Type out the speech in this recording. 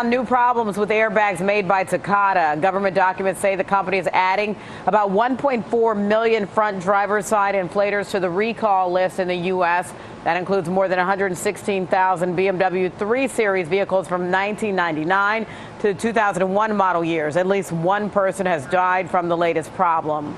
found new problems with airbags made by Takata. Government documents say the company is adding about 1.4 million front driver's side inflators to the recall list in the U.S. That includes more than 116,000 BMW 3 Series vehicles from 1999 to 2001 model years. At least one person has died from the latest problem.